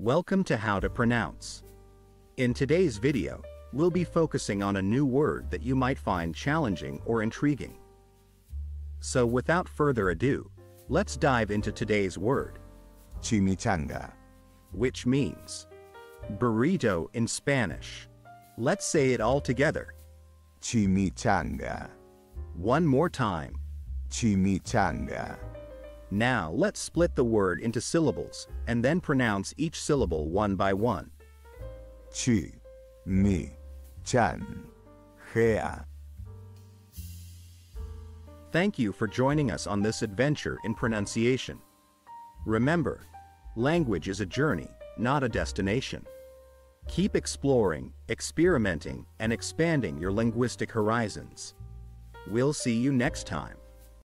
Welcome to How to Pronounce. In today's video, we'll be focusing on a new word that you might find challenging or intriguing. So without further ado, let's dive into today's word, chimichanga, which means burrito in Spanish. Let's say it all together. chimichanga, One more time. chimichanga, Now let's split the word into syllables and then pronounce each syllable one by one. chi, mi, chan, hea. Thank you for joining us on this adventure in pronunciation. Remember, language is a journey, not a destination. Keep exploring, experimenting, and expanding your linguistic horizons. We'll see you next time.